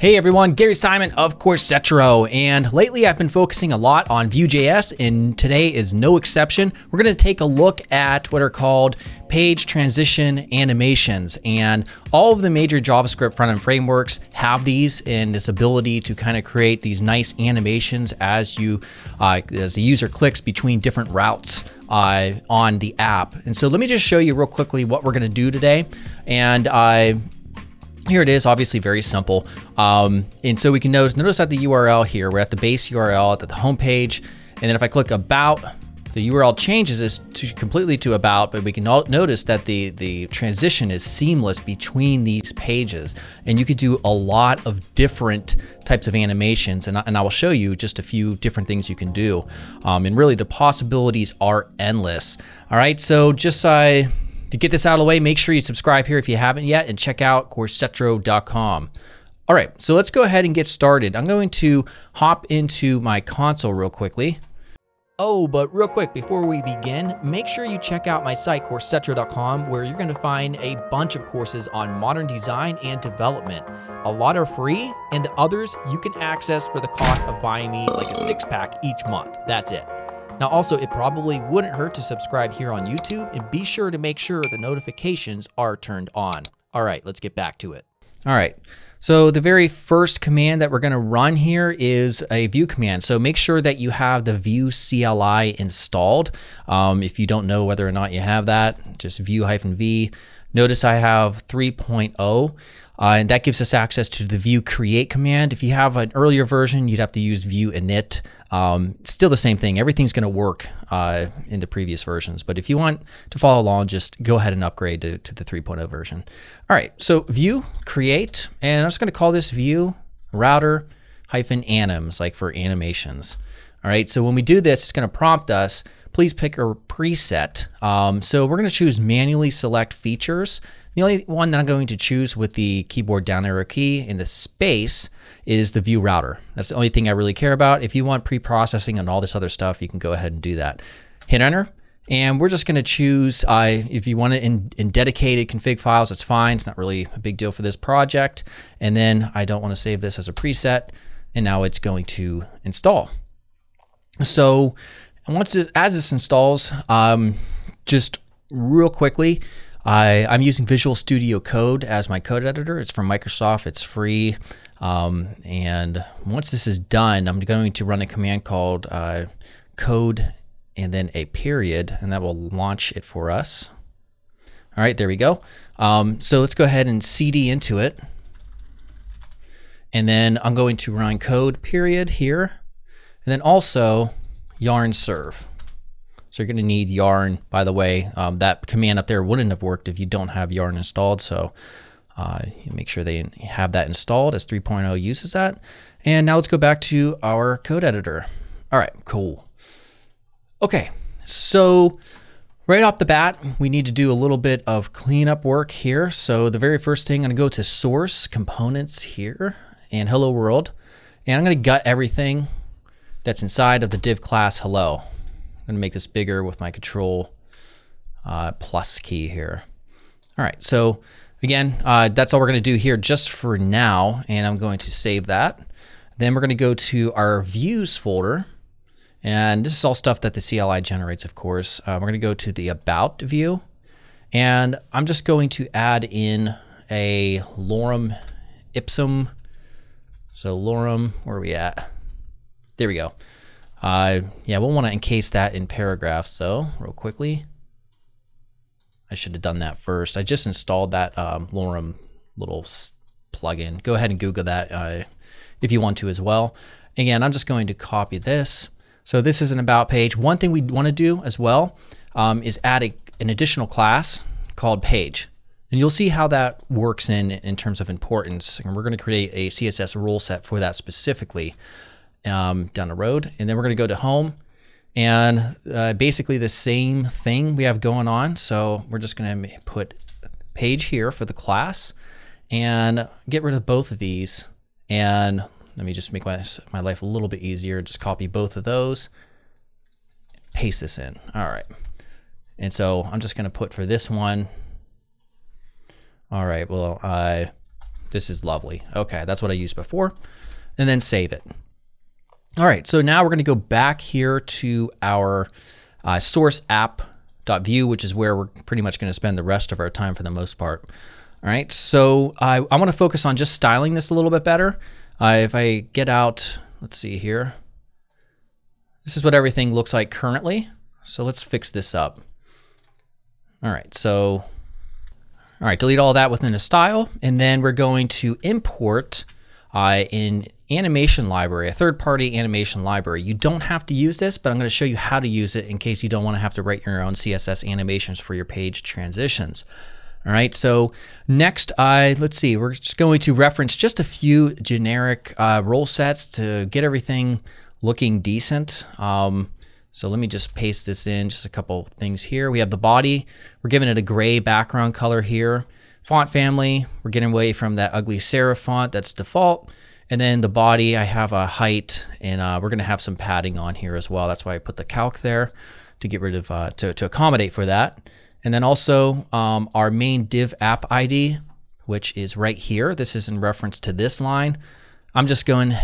Hey everyone, Gary Simon of Coursetro, and lately I've been focusing a lot on Vue.js, and today is no exception. We're going to take a look at what are called page transition animations, and all of the major JavaScript front-end frameworks have these and this ability to kind of create these nice animations as you, uh, as the user clicks between different routes. Uh, on the app. And so let me just show you real quickly what we're going to do today. And I uh, here it is, obviously very simple. Um, and so we can notice, notice at the URL here, we're at the base URL at the home page. And then if I click about, the URL changes this to completely to about, but we can all notice that the, the transition is seamless between these pages. And you could do a lot of different types of animations. And I, and I will show you just a few different things you can do. Um, and really the possibilities are endless. All right, so just uh, to get this out of the way, make sure you subscribe here if you haven't yet and check out Coursetro.com. All right, so let's go ahead and get started. I'm going to hop into my console real quickly. Oh, but real quick, before we begin, make sure you check out my site, Coursetro.com, where you're gonna find a bunch of courses on modern design and development. A lot are free, and the others you can access for the cost of buying me like a six pack each month. That's it. Now also, it probably wouldn't hurt to subscribe here on YouTube and be sure to make sure the notifications are turned on. All right, let's get back to it. All right, so the very first command that we're gonna run here is a Vue command. So make sure that you have the Vue CLI installed. Um, if you don't know whether or not you have that, just Vue-v. Notice I have 3.0. Uh, and that gives us access to the Vue create command. If you have an earlier version, you'd have to use Vue init. Um, still the same thing. Everything's going to work uh, in the previous versions. But if you want to follow along, just go ahead and upgrade to, to the 3.0 version. All right, so Vue create, and I'm just going to call this Vue router hyphen anims, like for animations. All right, so when we do this, it's going to prompt us, please pick a preset. Um, so we're going to choose manually select features. The only one that I'm going to choose with the keyboard down arrow key in the space is the Vue router. That's the only thing I really care about. If you want pre-processing and all this other stuff, you can go ahead and do that. Hit enter. And we're just going to choose, uh, if you want it in, in dedicated config files, it's fine. It's not really a big deal for this project. And then I don't want to save this as a preset. And now it's going to install. So once it, as this installs, um, just real quickly, I, I'm using Visual Studio Code as my code editor. It's from Microsoft. It's free. Um, and once this is done, I'm going to run a command called uh, code and then a period, and that will launch it for us. All right, there we go. Um, so let's go ahead and CD into it. And then I'm going to run code period here. And then also yarn serve. So you're going to need yarn. By the way, um, that command up there wouldn't have worked if you don't have yarn installed. So uh, make sure they have that installed as 3.0 uses that. And now let's go back to our code editor. All right, cool. Okay, so right off the bat, we need to do a little bit of cleanup work here. So the very first thing, I'm gonna go to source components here and hello world. And I'm gonna gut everything that's inside of the div class hello. I'm gonna make this bigger with my control uh, plus key here. All right, so again, uh, that's all we're gonna do here just for now, and I'm going to save that. Then we're gonna go to our views folder, and this is all stuff that the CLI generates, of course. Uh, we're gonna go to the about view, and I'm just going to add in a lorem ipsum. So lorem, where are we at? There we go. Uh, yeah, we'll want to encase that in paragraphs so real quickly. I should have done that first. I just installed that um, Lorem little plugin. Go ahead and Google that uh, if you want to as well. Again, I'm just going to copy this. So this is an about page. One thing we want to do as well um, is add a, an additional class called page. And you'll see how that works in, in terms of importance. And we're going to create a CSS rule set for that specifically um, down the road. And then we're going to go to home and uh, basically the same thing we have going on. So we're just going to put page here for the class and get rid of both of these. And let me just make my, my life a little bit easier. Just copy both of those, paste this in. All right. And so I'm just going to put for this one. All right. Well, I This is lovely. Okay, that's what I used before. And then save it. All right, so now we're going to go back here to our uh, source app.vue, which is where we're pretty much going to spend the rest of our time for the most part. All right, so I, I want to focus on just styling this a little bit better. Uh, if I get out, let's see here. This is what everything looks like currently. So let's fix this up. All right, so, all right, delete all that within a style. And then we're going to import uh, an animation library, a third-party animation library. You don't have to use this, but I'm going to show you how to use it in case you don't want to have to write your own CSS animations for your page transitions. All right, so next, uh, let's see, we're just going to reference just a few generic uh, role sets to get everything looking decent. Um, so let me just paste this in, just a couple things here. We have the body, we're giving it a gray background color here. Font family, we're getting away from that ugly serif font that's default. And then the body, I have a height, and uh, we're gonna have some padding on here as well. That's why I put the calc there to get rid of, uh, to, to accommodate for that. And then also um, our main div app ID, which is right here. This is in reference to this line. I'm just going,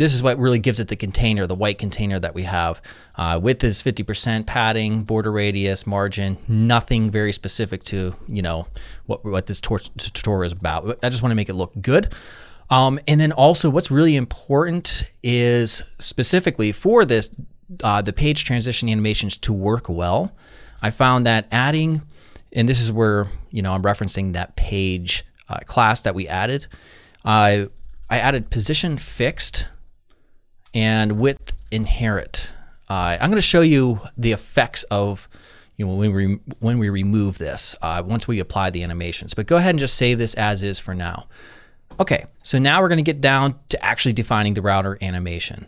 this is what really gives it the container, the white container that we have. Uh, width is 50% padding, border radius, margin, nothing very specific to, you know, what, what this tutorial is about. I just want to make it look good. Um, and then also what's really important is specifically for this, uh, the page transition animations to work well. I found that adding, and this is where, you know, I'm referencing that page uh, class that we added. I added position fixed and with inherit. Uh, I'm going to show you the effects of you know when we when we remove this uh, once we apply the animations. But go ahead and just save this as is for now. Okay, so now we're going to get down to actually defining the router animation.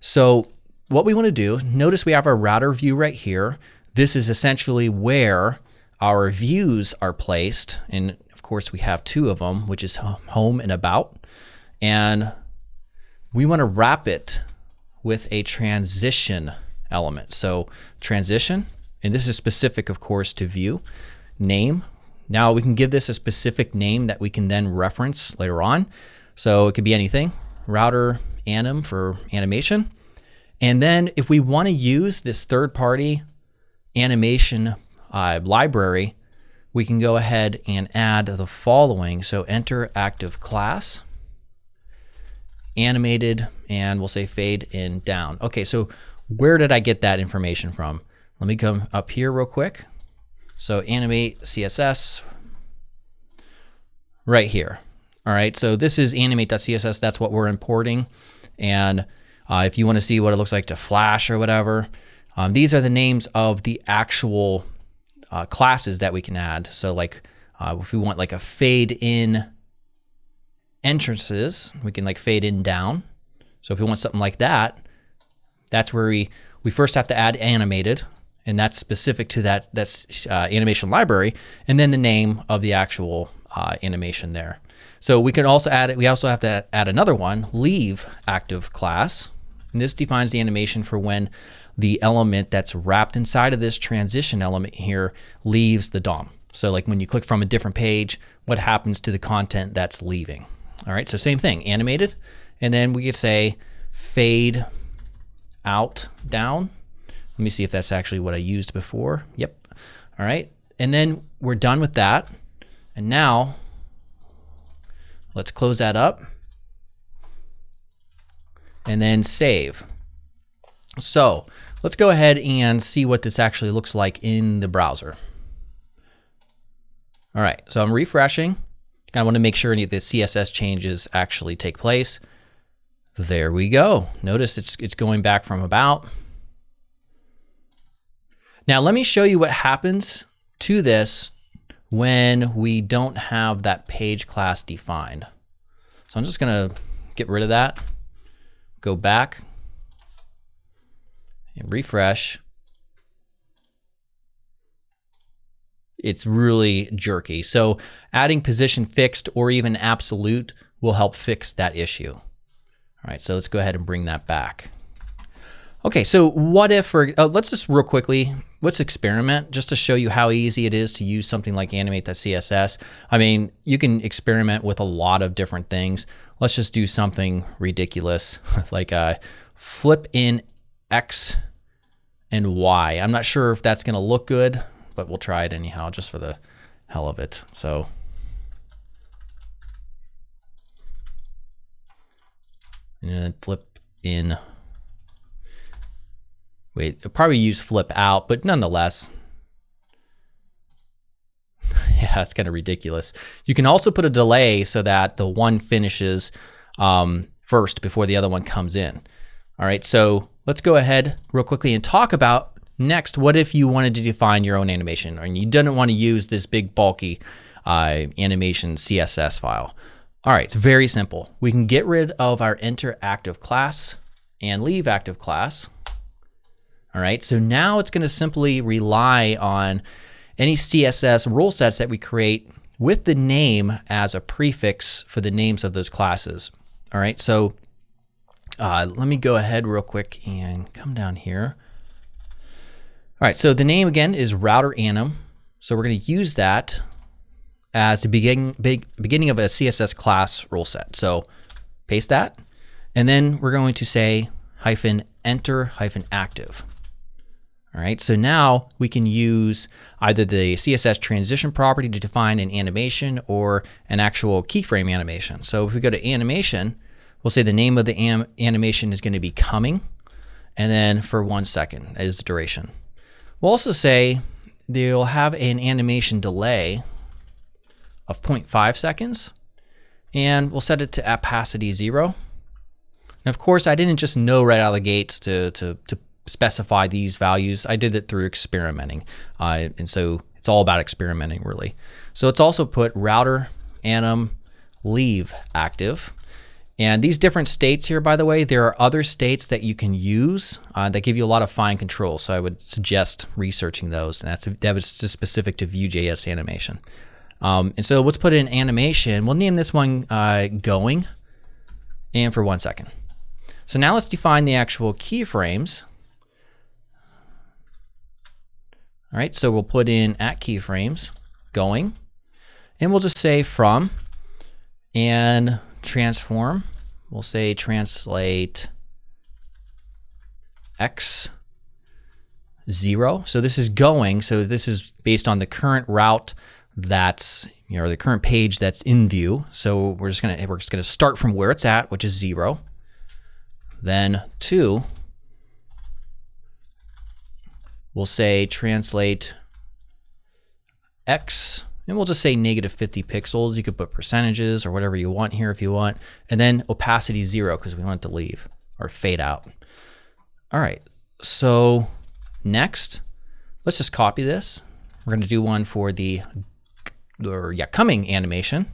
So what we want to do, notice we have our router view right here. This is essentially where our views are placed. And of course, we have two of them, which is home and about. And we want to wrap it with a transition element. So transition, and this is specific, of course, to Vue, name. Now we can give this a specific name that we can then reference later on. So it could be anything, router anim for animation. And then if we want to use this third party animation uh, library, we can go ahead and add the following. So enter active class, animated, and we'll say fade in down. Okay, so where did I get that information from? Let me come up here real quick. So animate CSS right here. All right, so this is animate.css. That's what we're importing. And uh, if you want to see what it looks like to flash or whatever, um, these are the names of the actual uh, classes that we can add. So like uh, if we want like a fade in entrances, we can like fade in down. So if we want something like that, that's where we, we first have to add animated and that's specific to that that's uh, animation library and then the name of the actual uh, animation there. So we can also add it. We also have to add another one, leave active class. And this defines the animation for when the element that's wrapped inside of this transition element here leaves the DOM. So like when you click from a different page, what happens to the content that's leaving? All right, so same thing, animated. And then we could say fade out down. Let me see if that's actually what I used before. Yep. All right. And then we're done with that. And now let's close that up and then save. So let's go ahead and see what this actually looks like in the browser. All right, so I'm refreshing. I want to make sure any of the CSS changes actually take place. There we go. Notice it's, it's going back from about. Now let me show you what happens to this when we don't have that page class defined. So I'm just gonna get rid of that, go back, and refresh. It's really jerky. So adding position fixed or even absolute will help fix that issue. All right, so let's go ahead and bring that back. Okay, so what if, or uh, let's just real quickly, let's experiment just to show you how easy it is to use something like animate.css. I mean, you can experiment with a lot of different things. Let's just do something ridiculous like uh, flip in X and Y. I'm not sure if that's going to look good, but we'll try it anyhow just for the hell of it. So and then flip in. Wait, I'll probably use flip out, but nonetheless. yeah, that's kind of ridiculous. You can also put a delay so that the one finishes um, first before the other one comes in. All right, so let's go ahead real quickly and talk about next, what if you wanted to define your own animation and you didn't want to use this big bulky uh, animation CSS file? All right, it's very simple. We can get rid of our enter active class and leave active class. All right, so now it's gonna simply rely on any CSS rule sets that we create with the name as a prefix for the names of those classes. All right, so uh, let me go ahead real quick and come down here. All right, so the name again is router anim. So we're gonna use that as the begin, big, beginning of a CSS class rule set. So paste that, and then we're going to say hyphen enter hyphen active. All right, so now we can use either the CSS transition property to define an animation or an actual keyframe animation. So if we go to animation, we'll say the name of the animation is going to be coming, and then for one second is the duration. We'll also say they'll have an animation delay of 0.5 seconds, and we'll set it to opacity zero. And of course, I didn't just know right out of the gates to, to, to specify these values. I did it through experimenting. Uh, and so it's all about experimenting really. So it's also put router anim leave active. And these different states here, by the way, there are other states that you can use uh, that give you a lot of fine control. So I would suggest researching those. And that's that was just specific to Vue.js animation. Um, and so let's put in animation. We'll name this one uh, going and for one second. So now let's define the actual keyframes. All right, so we'll put in at keyframes going, and we'll just say from and transform. We'll say translate x zero. So this is going. So this is based on the current route that's you know the current page that's in view. So we're just gonna we're just gonna start from where it's at, which is zero. Then two, we'll say translate x, and we'll just say negative 50 pixels. You could put percentages or whatever you want here if you want, and then opacity zero because we want it to leave or fade out. All right, so next, let's just copy this. We're going to do one for the or yeah, coming animation.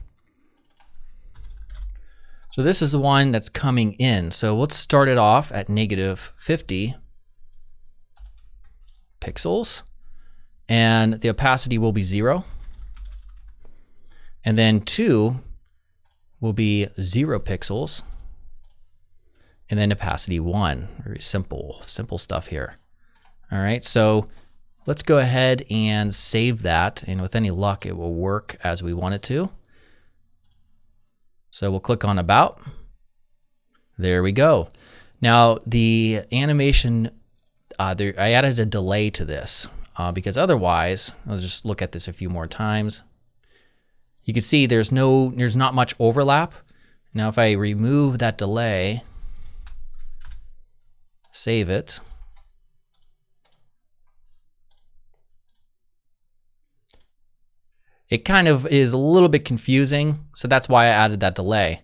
So this is the one that's coming in. So let's start it off at negative 50 pixels and the opacity will be zero. And then two will be zero pixels and then opacity one. Very simple, simple stuff here. All right, so Let's go ahead and save that. And with any luck, it will work as we want it to. So we'll click on About. There we go. Now the animation, uh, there, I added a delay to this uh, because otherwise, let's just look at this a few more times. You can see there's no, there's not much overlap. Now if I remove that delay, save it, it kind of is a little bit confusing. So that's why I added that delay.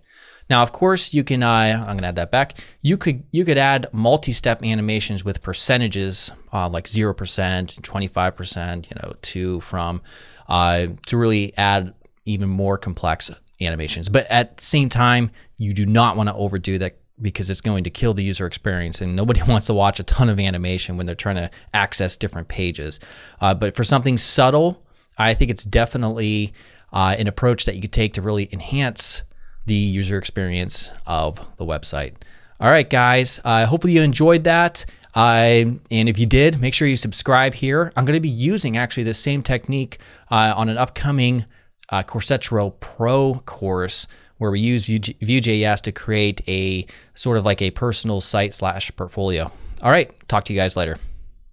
Now, of course, you can, uh, I'm gonna add that back. You could, you could add multi-step animations with percentages uh, like 0%, 25%, you know, to, from, uh, to really add even more complex animations. But at the same time, you do not wanna overdo that because it's going to kill the user experience and nobody wants to watch a ton of animation when they're trying to access different pages. Uh, but for something subtle, I think it's definitely uh, an approach that you could take to really enhance the user experience of the website. All right, guys. Uh, hopefully you enjoyed that. And if you did, make sure you subscribe here. I'm going to be using actually the same technique uh, on an upcoming uh, Coursetro Pro course where we use Vue.js to create a sort of like a personal site slash portfolio. All right, talk to you guys later.